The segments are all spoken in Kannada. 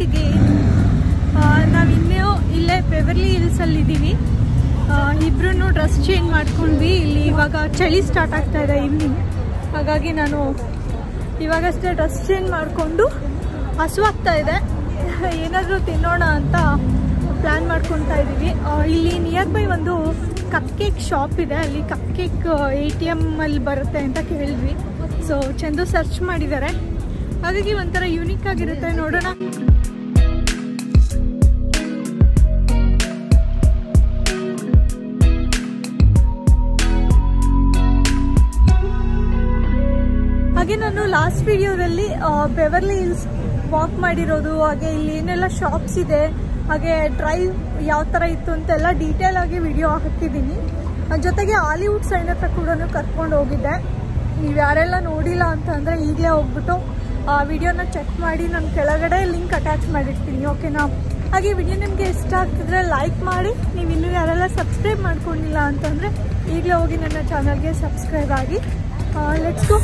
ನೈಟ್ಗೆ ನಾವು ಇನ್ನೂ ಇಲ್ಲೇ ಬೆವರ್ಲಿ ಹಿಲ್ಸಲ್ಲಿದ್ದೀವಿ ಇಬ್ರು ಡ್ರೆಸ್ ಚೇಂಜ್ ಮಾಡ್ಕೊಂಡ್ವಿ. ಇಲ್ಲಿ ಇವಾಗ ಚಳಿ ಸ್ಟಾರ್ಟ್ ಆಗ್ತಾ ಇದೆ ಈವ್ನಿಂಗ್ ಹಾಗಾಗಿ ನಾನು ಇವಾಗಷ್ಟೇ ಡ್ರೆಸ್ ಚೇಂಜ್ ಮಾಡಿಕೊಂಡು ಹಸುವಾಗ್ತಾ ಇದೆ. ಏನಾದರೂ ತಿನ್ನೋಣ ಅಂತ ಪ್ಲ್ಯಾನ್ ಮಾಡ್ಕೊತಾ ಇದ್ದೀವಿ. ಇಲ್ಲಿ ನಿಯರ್ ಬೈ ಒಂದು ಕಪ್ ಕೇಕ್ ಶಾಪ್ ಇದೆ. ಅಲ್ಲಿ ಕಪ್ ಕೇಕ್ ಎ ಟಿ ಎಮ್ಮಲ್ಲಿ ಬರುತ್ತೆ ಅಂತ ಕೇಳಿದ್ವಿ. ಸೊ ಚಂದು ಸರ್ಚ್ ಮಾಡಿದ್ದಾರೆ. ಹಾಗಾಗಿ ಒಂಥರ ಯೂನಿಕ್ ಆಗಿರುತ್ತೆ. ನೋಡೋಣ. ನಾನು ಲಾಸ್ಟ್ ವಿಡಿಯೋದಲ್ಲಿ ಬೆವರ್ಲಿ ಹಿಲ್ಸ್ ವಾಕ್ ಮಾಡಿರೋದು, ಹಾಗೆ ಇಲ್ಲಿ ಏನೆಲ್ಲ ಶಾಪ್ಸ್ ಇದೆ, ಹಾಗೆ ಡ್ರೈವ್ ಯಾವ ಥರ ಇತ್ತು ಅಂತೆಲ್ಲ ಡೀಟೇಲ್ ಆಗಿ ವಿಡಿಯೋ ಹಾಕಿದ್ದೀನಿ. ಜೊತೆಗೆ ಹಾಲಿವುಡ್ ಸೈನ್ ಹತ್ರ ಕೂಡ ಕರ್ಕೊಂಡು ಹೋಗಿದ್ದೆ. ನೀವು ಯಾರೆಲ್ಲ ನೋಡಿಲ್ಲ ಅಂತ ಅಂದರೆ ಈಗಲೇ ಹೋಗ್ಬಿಟ್ಟು, ಆ ವಿಡಿಯೋನ ಚೆಕ್ ಮಾಡಿ ನನ್ನ ಕೆಳಗಡೆ ಲಿಂಕ್ ಅಟ್ಯಾಚ್ ಮಾಡಿರ್ತೀನಿ ಓಕೆನಾ ಹಾಗೆ ವಿಡಿಯೋ ನಿಮಗೆ ಇಷ್ಟ ಆಗ್ತಿದ್ರೆ ಲೈಕ್ ಮಾಡಿ, ನೀವು ಇನ್ನೂ ಯಾರೆಲ್ಲ ಸಬ್ಸ್ಕ್ರೈಬ್ ಮಾಡ್ಕೊಂಡಿಲ್ಲ ಅಂತಂದರೆ ಈಗಲೇ ಹೋಗಿ ನನ್ನ ಚಾನಲ್ಗೆ ಸಬ್ಸ್ಕ್ರೈಬ್ ಆಗಿ ಲೆಟ್ಸ್ ಗೋ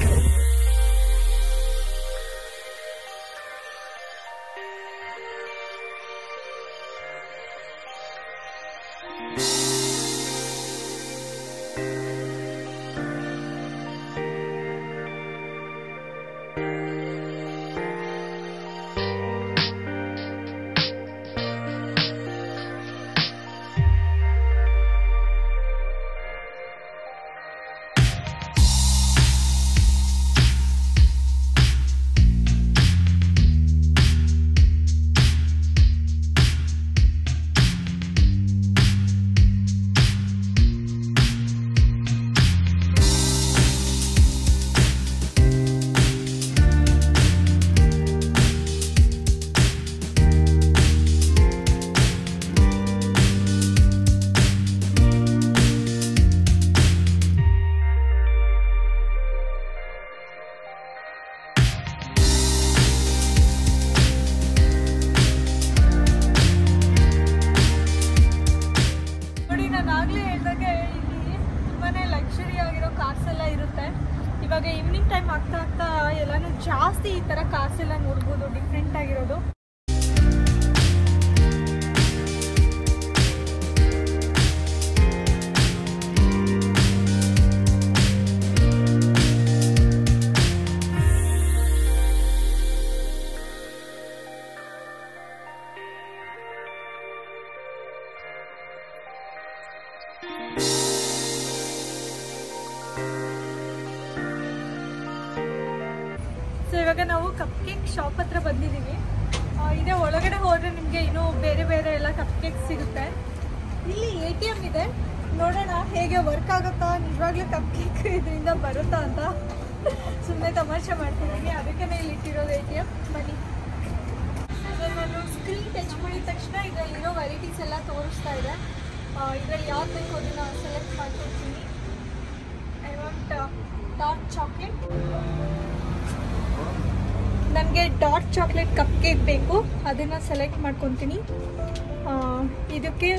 ಇವಾಗ ಈವ್ನಿಂಗ್ ಟೈಮ್ ಆಗ್ತಾ ಆಗ್ತಾ ಎಲ್ಲಾನು ಜಾಸ್ತಿ ಈ ತರ ಕಾರ್ಸ್ ಎಲ್ಲ ನೋಡ್ಬೋದು ಡಿಫ್ರೆಂಟ್ ಆಗಿರೋದು. ಸೊ ಇವಾಗ ನಾವು ಕಪ್ ಕೇಕ್ ಶಾಪ್ ಹತ್ರ ಬಂದಿದ್ದೀವಿ. ಇದೇ, ಒಳಗಡೆ ಹೋದ್ರೆ ನಿಮಗೆ ಇನ್ನೂ ಬೇರೆ ಬೇರೆ ಎಲ್ಲ ಕಪ್ ಕೇಕ್ ಸಿಗುತ್ತೆ. ಇಲ್ಲಿ ಎ ಟಿ ಎಂ ಇದೆ. ನೋಡೋಣ, ಹೇಗೆ ವರ್ಕ್ ಆಗುತ್ತಾ? ನಿಜವಾಗ್ಲೂ ಕಪ್ ಕೇಕ್ ಇದರಿಂದ ಬರುತ್ತಾ ಅಂತ. ಸುಮ್ಮನೆ ತಮಾಷೆ ಮಾಡ್ತಿದ್ದೀನಿ ಅದಕ್ಕೆ ಇಲ್ಲಿ ಇಟ್ಟಿರೋದು ಎ ಟಿ ಎಂ ಬನ್ನಿ. ನಾನು ಸ್ಕ್ರೀನ್ ಟಚ್ ಮಾಡಿದ ತಕ್ಷಣ ಇದರಲ್ಲಿರೋ ವೆರೈಟೀಸ್ ಎಲ್ಲ ತೋರಿಸ್ತಾ ಇದೆ. ಇದರಲ್ಲಿ ಯಾವ್ದು ಬೇಕು ಅದನ್ನು ಸೆಲೆಕ್ಟ್ ಮಾಡ್ಕೊಳ್ತೀನಿ ಐ ವಾಂಟ್ ಡಾರ್ಕ್ ಚಾಕ್ಲೇಟ್ ನನಗೆ ಡಾರ್ಕ್ ಚಾಕ್ಲೇಟ್ ಕಪ್ ಕೇಕ್ ಬೇಕು, ಅದನ್ನು ಸೆಲೆಕ್ಟ್ ಮಾಡ್ಕೊತೀನಿ. ಇದಕ್ಕೆ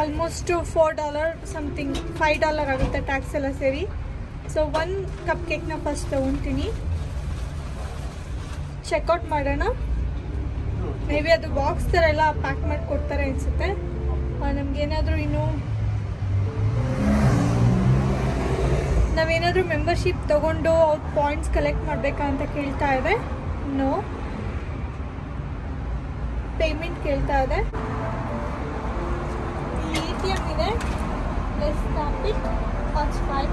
almost four dollar something five dollar ಆಗುತ್ತೆ ಟ್ಯಾಕ್ಸ್ ಎಲ್ಲ ಸೇರಿ. ಸೊ ಒನ್ ಕಪ್ ಕೇಕ್ನ ಫಸ್ಟ್ ತೊಗೊತೀನಿ. ಚೆಕ್ಔಟ್ ಮಾಡೋಣ. ಮೇ ಬಿ ಅದು ಬಾಕ್ಸ್ ಥರ ಎಲ್ಲ ಪ್ಯಾಕ್ ಮಾಡಿ ಕೊಡ್ತಾರೆ ಅನಿಸುತ್ತೆ ನಮಗೇನಾದರೂ ಇನ್ನು ನಾವೇನಾದರೂ ಮೆಂಬರ್ಶಿಪ್ ತಗೊಂಡು ಅವ್ರ ಪಾಯಿಂಟ್ಸ್ ಕಲೆಕ್ಟ್ ಮಾಡಬೇಕಾ ಅಂತ ಕೇಳ್ತಾ ಇದೆ. ನೋ. ಪೇಮೆಂಟ್ ಕೇಳ್ತಾ ಇದೆ. ಎ ಟಿ ಎಂ ಇದೆ. Less it watch five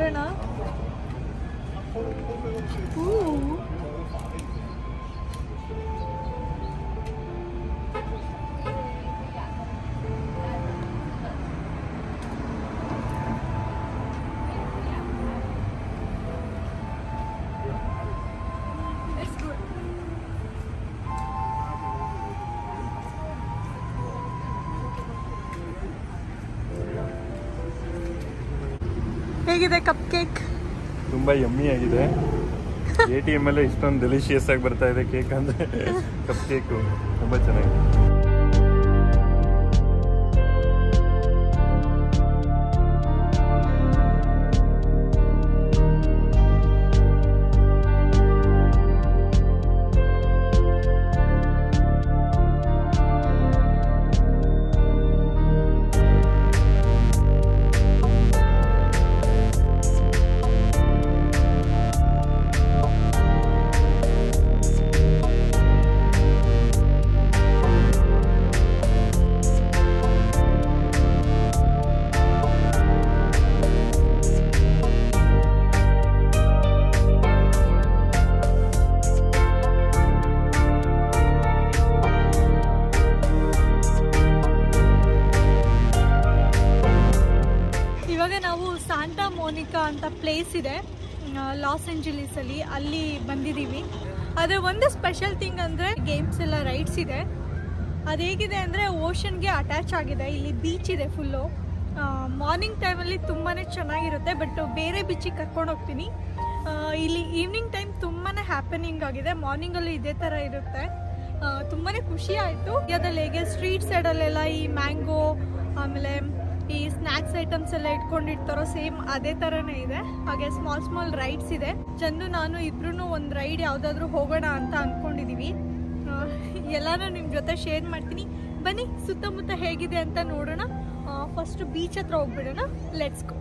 그러나? 오. ಹೇಗಿದೆ ಕಪ್ ಕೇಕ್? ತುಂಬಾ ಯಮ್ಮಿ ಆಗಿದೆ. ಎ ಟಿ ಎಂ ಅಲ್ಲೇ ಇಷ್ಟೊಂದು ಡೆಲಿಷಿಯಸ್ ಆಗಿ ಬರ್ತಾ ಇದೆ ಕೇಕ್ ಅಂದ್ರೆ ಕಪ್ ಕೇಕು. ತುಂಬಾ ಚೆನ್ನಾಗಿದೆ. ಮೋನಿಕಾ ಅಂತ ಪ್ಲೇಸ್ ಇದೆ ಲಾಸ್ ಏಂಜಲೀಸ್ ಅಲ್ಲಿ ಬಂದಿದ್ದೀವಿ. ಆದರೆ ಒಂದು ಸ್ಪೆಷಲ್ ಥಿಂಗ್ ಅಂದ್ರೆ ಗೇಮ್ಸ್ ಎಲ್ಲ ರೈಡ್ಸ್ ಇದೆ. ಅದು ಹೇಗಿದೆ ಅಂದ್ರೆ ಓಷನ್ಗೆ ಅಟ್ಯಾಚ್ ಆಗಿದೆ, ಇಲ್ಲಿ ಬೀಚ್ ಇದೆ ಫುಲ್ಲು ಮಾರ್ನಿಂಗ್ ಟೈಮಲ್ಲಿ ತುಂಬಾ ಚೆನ್ನಾಗಿರುತ್ತೆ ಬಟ್ ಬೇರೆ ಬೀಚಿಗೆ ಕರ್ಕೊಂಡು ಹೋಗ್ತೀನಿ. ಇಲ್ಲಿ ಈವ್ನಿಂಗ್ ಟೈಮ್ ತುಂಬಾ ಹ್ಯಾಪನಿಂಗ್ ಆಗಿದೆ ಮಾರ್ನಿಂಗಲ್ಲೂ ಇದೇ ಥರ ಇರುತ್ತೆ. ತುಂಬಾ ಖುಷಿ ಆಯಿತು. ಅದ್ರಲ್ಲಿ ಹೇಗೆ ಸ್ಟ್ರೀಟ್ ಸೈಡಲ್ಲೆಲ್ಲ ಈ ಮ್ಯಾಂಗೋ ಆಮೇಲೆ ಈ ಸ್ನ್ಯಾಕ್ಸ್ ಐಟಮ್ಸ್ ಎಲ್ಲ ಇಟ್ಕೊಂಡಿರ್ತಾರೋ ಸೇಮ್ ಅದೇ ತರನೇ ಇದೆ. ಹಾಗೆ ಸ್ಮಾಲ್ ಸ್ಮಾಲ್ ರೈಡ್ಸ್ ಇದೆ. ಚಂದು, ನಾನು ಇಬ್ರು ಒಂದು ರೈಡ್ ಯಾವುದಾದ್ರೂ ಹೋಗೋಣ ಅಂತ ಅನ್ಕೊಂಡಿದೀವಿ. ಎಲ್ಲಾನು ನಿಮ್ಮ ಜೊತೆ ಶೇರ್ ಮಾಡ್ತೀನಿ. ಬನ್ನಿ, ಸುತ್ತಮುತ್ತ ಹೇಗಿದೆ ಅಂತ ನೋಡೋಣ. ಫಸ್ಟ್ ಬೀಚ್ ಹತ್ರ ಹೋಗ್ಬಿಡೋಣ. Let's go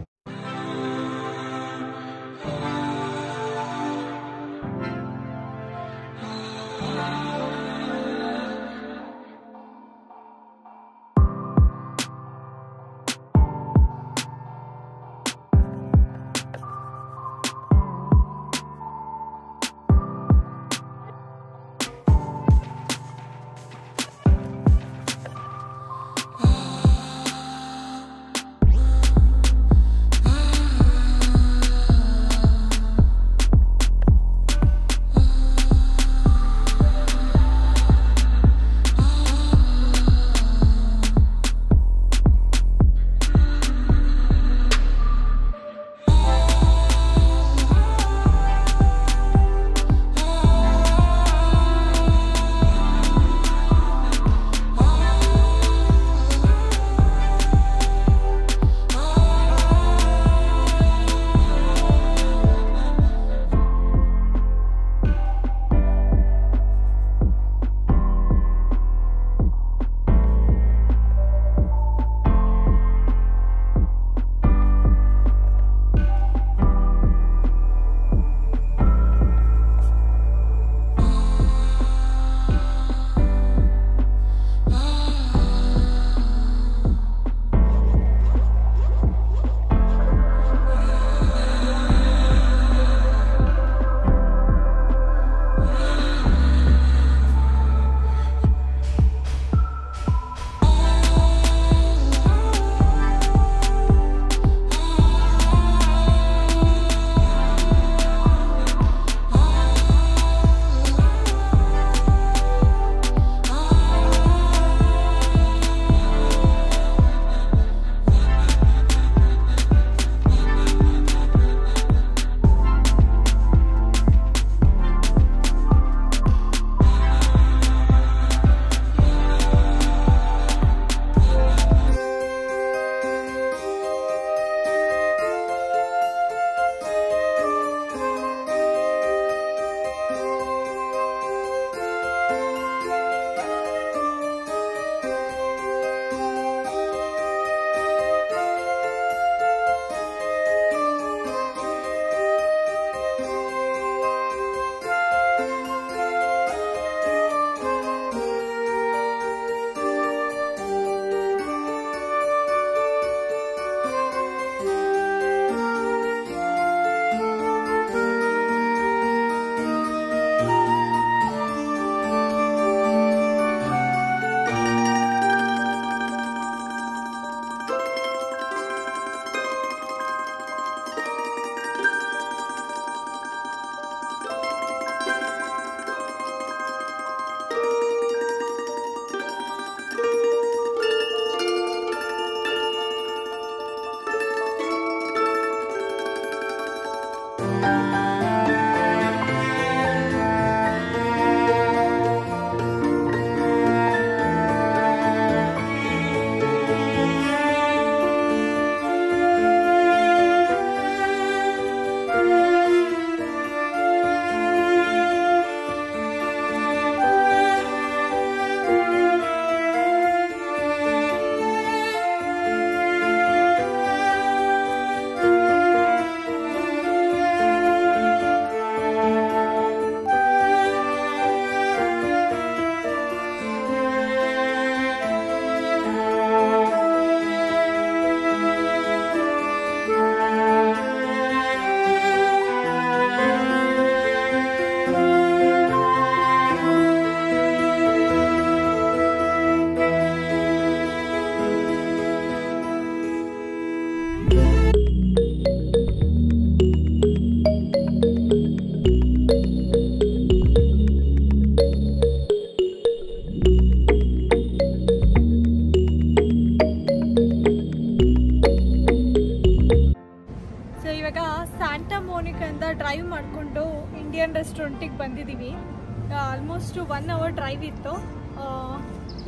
almost one hour drive ಇತ್ತು.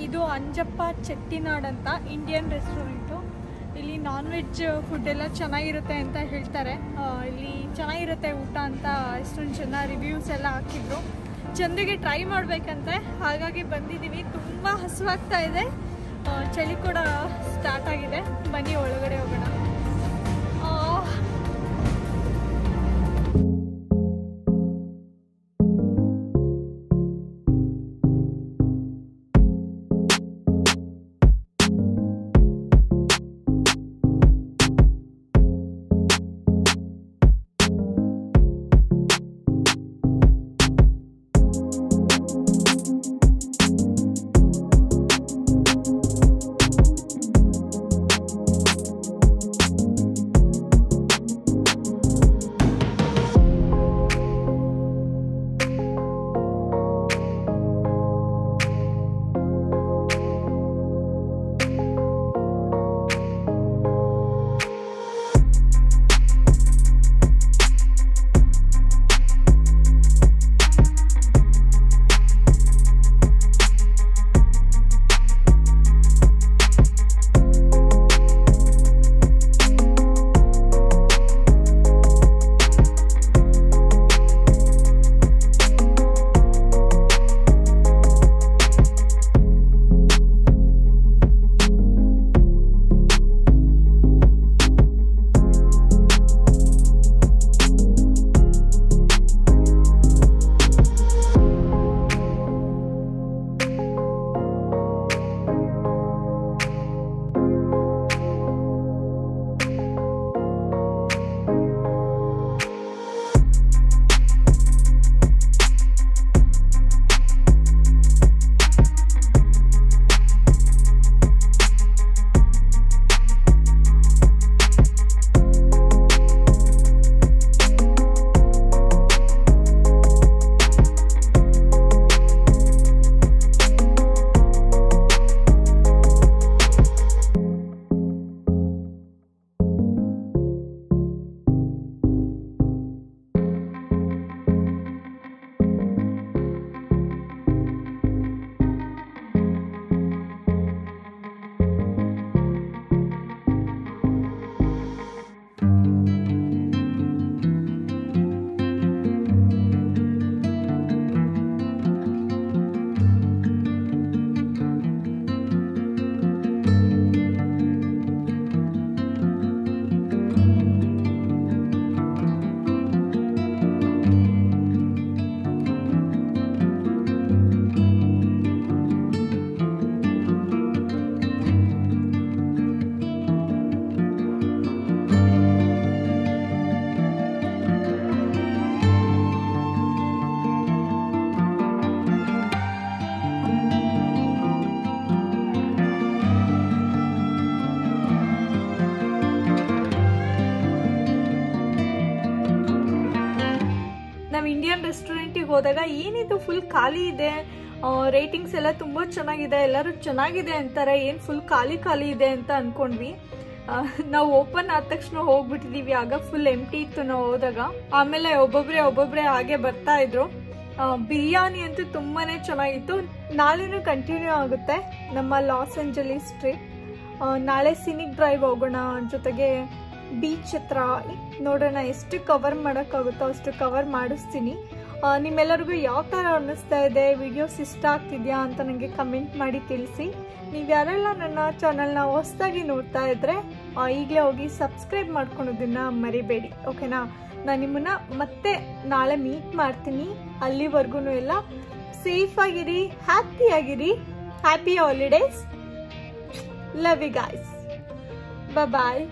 ಇದು ಅಂಜಪ್ಪ ಚೆಟ್ಟಿನಾಡ್ ಅಂತ ಇಂಡಿಯನ್ ರೆಸ್ಟೋರೆಂಟು ಇಲ್ಲಿ ನಾನ್ ವೆಜ್ ಫುಡ್ ಎಲ್ಲ ಚೆನ್ನಾಗಿರುತ್ತೆ ಅಂತ ಹೇಳ್ತಾರೆ. ಇಲ್ಲಿ ಚೆನ್ನಾಗಿರುತ್ತೆ ಊಟ ಅಂತ ಎಷ್ಟೊಂದು ಜನ ರಿವ್ಯೂಸ್ ಎಲ್ಲ ಹಾಕಿದ್ರು. ಚಂದಿಗೆ ಟ್ರೈ ಮಾಡಬೇಕಂತೆ. ಹಾಗಾಗಿ ಬಂದಿದ್ದೀವಿ ತುಂಬ ಹಸುವಾಗ್ತಾ ಇದೆ. ಚಳಿ ಕೂಡ ಸ್ಟಾರ್ಟ್ ಆಗಿದೆ. ಬನ್ನಿ, ಒಳಗಡೆ ಹೋಗೋಣ. ಹೋದಾಗ ಏನಿದು ಫುಲ್ ಖಾಲಿ ಇದೆ. ರೇಟಿಂಗ್ಸ್ ಎಲ್ಲ ತುಂಬ ಚೆನ್ನಾಗಿದೆ, ಎಲ್ಲರೂ ಚೆನ್ನಾಗಿದೆ ಅಂತಾರೆ, ಏನು ಫುಲ್ ಖಾಲಿ ಖಾಲಿ ಇದೆ ಅಂತ ಅನ್ಕೊಂಡ್ವಿ. ನಾವು ಓಪನ್ ಆದ ತಕ್ಷಣ ಹೋಗ್ಬಿಟ್ಟಿದೀವಿ, ಆಗ ಫುಲ್ ಎಂಟಿ ಇತ್ತು ನಾವು ಹೋದಾಗ. ಆಮೇಲೆ ಒಬ್ಬೊಬ್ರೆ ಒಬ್ಬೊಬ್ರೆ ಹಾಗೆ ಬರ್ತಾ ಇದ್ರು. ಬಿರಿಯಾನಿ ಅಂತೂ ತುಂಬಾನೇ ಚೆನ್ನಾಗಿತ್ತು. ನಾಳೆನೂ ಕಂಟಿನ್ಯೂ ಆಗುತ್ತೆ ನಮ್ಮ ಲಾಸ್ ಏಂಜಲೀಸ್ ಟ್ರಿಪ್ ನಾಳೆ ಸಿನಿಕ್ ಡ್ರೈವ್ ಹೋಗೋಣ, ಜೊತೆಗೆ ಬೀಚ್ ಹತ್ರ. ನೋಡೋಣ, ಎಷ್ಟು ಕವರ್ ಮಾಡೋಕ್ಕಾಗುತ್ತೋ ಅಷ್ಟು ಕವರ್ ಮಾಡಿಸ್ತೀನಿ. ನಿಮ್ಮೆಲ್ಲರಿಗೂ ಯಾವ ಥರ ಅನ್ನಿಸ್ತಾ ಇದೆ? ವಿಡಿಯೋಸ್ ಇಷ್ಟ ಆಗ್ತಿದೆಯಾ ಅಂತ ನನಗೆ ಕಮೆಂಟ್ ಮಾಡಿ ತಿಳಿಸಿ. ನೀವು ಯಾರೆಲ್ಲ ನನ್ನ ಚಾನಲ್ನ ಹೊಸದಾಗಿ ನೋಡ್ತಾ ಇದ್ದರೆ ಈಗಲೇ ಹೋಗಿ ಸಬ್ಸ್ಕ್ರೈಬ್ ಮಾಡ್ಕೊಳೋದನ್ನು ಮರಿಬೇಡಿ ಓಕೆನಾ ನಾನು ನಿಮ್ಮನ್ನು ಮತ್ತೆ ನಾಳೆ ಮೀಟ್ ಮಾಡ್ತೀನಿ. ಅಲ್ಲಿವರೆಗೂ ಎಲ್ಲ ಸೇಫ್ ಆಗಿರಿ ಹ್ಯಾಪಿ ಆಗಿರಿ happy holidays love you guys bye